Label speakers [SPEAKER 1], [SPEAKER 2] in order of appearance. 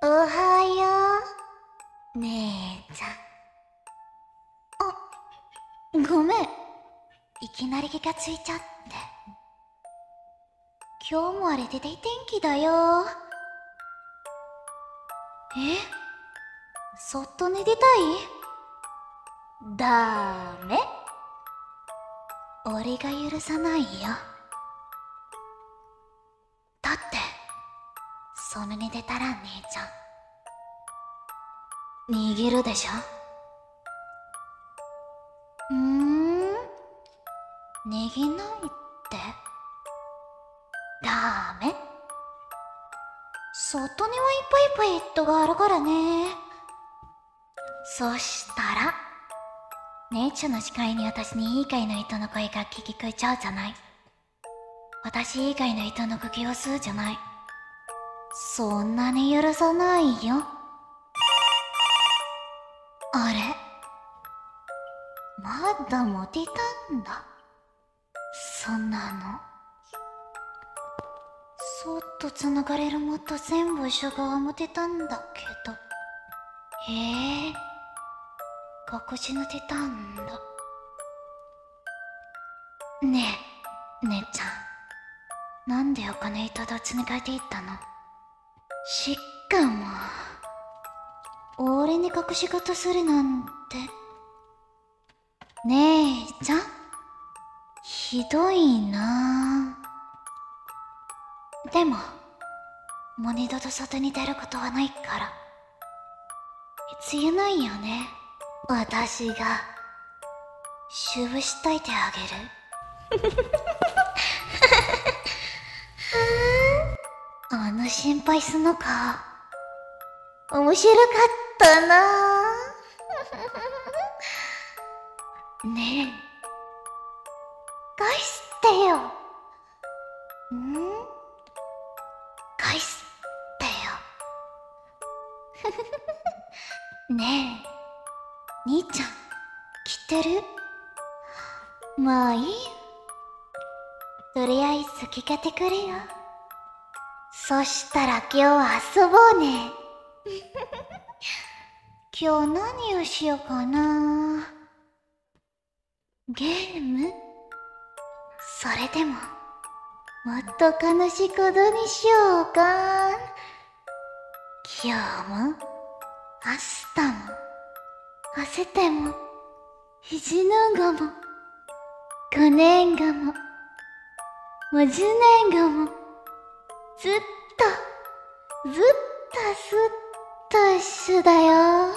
[SPEAKER 1] おはよう。姉ちゃん。あごめん。いきなり気がついちゃって。今日も荒れてて天気だよ。え？そっと寝てたい？ダメ。俺が許さないよ。その寝てたら姉ちゃん。逃げるでしょ？うーん。逃げないって？ダメ。外にはいっぱいペットがあるからね。そしたら姉ちゃんの視界に私に以外の人の声が聞きこえちゃうじゃない。私以外の人の呼吸を吸うじゃない。そんなに許さないよ。あれ？まだモテたんだ。そんなの。そっと繋がれるもっと全部一緒がモテたんだけど。へえ。隠し抜けたんだ。ねえ姉ちゃん。なんで他の人と繋がっていったの？しかも俺に隠し事するなんて。姉ちゃん。ひどいな。でももう二度と外に出ることはないから。必要ないよね。私が守しといてあげる。あの心配すのか。面白かったな。ねえ。返してよ。ん？返してよ。ねえ。兄ちゃん来てる？まあいい。とりあえず聞けてくれよ。そしたら今日遊ぼうね。今日何をしようかな。ゲーム？それでももっと悲しいことにしようか。今日も明日も明日ても一年後も五年後ももう十年後もずっとずっとずっと一緒だよ。